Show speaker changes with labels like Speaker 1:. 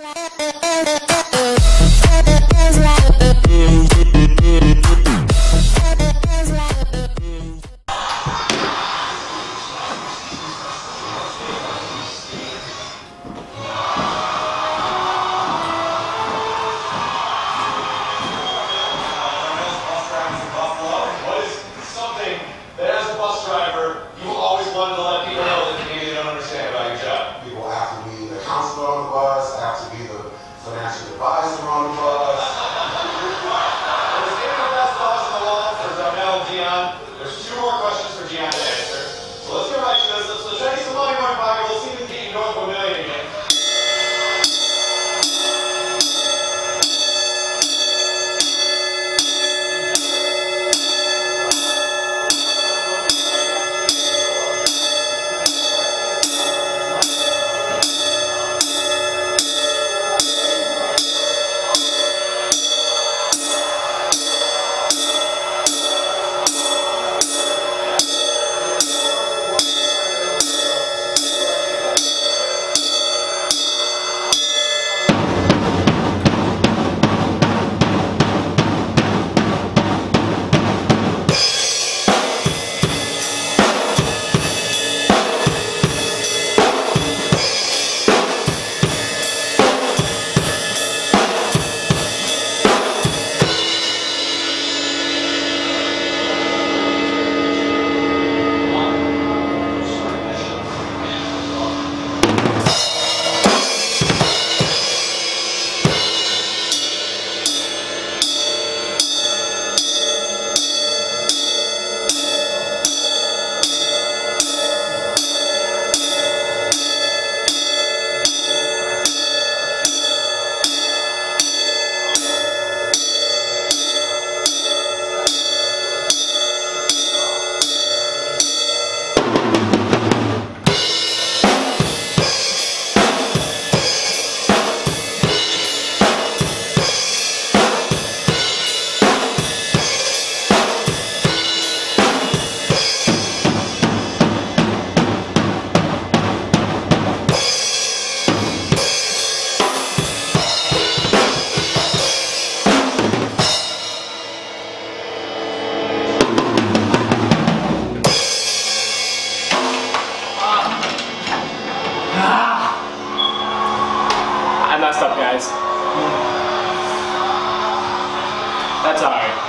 Speaker 1: Bye. Up, guys. That's alright.